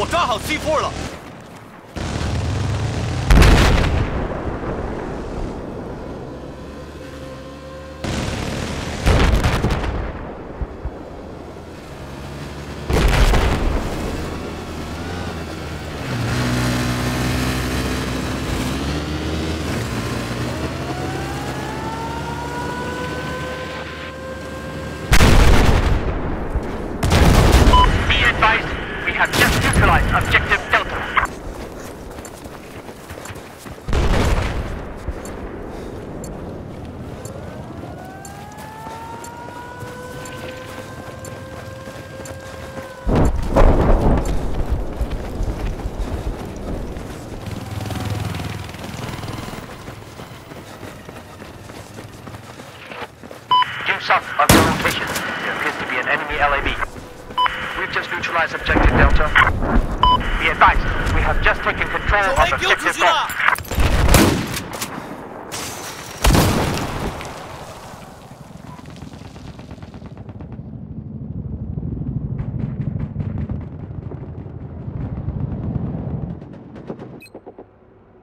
我抓好 C4 了。Keep south of your location. There appears to be an enemy lab. We've just neutralized objective Delta. Be advised, we have just taken control of objective Delta.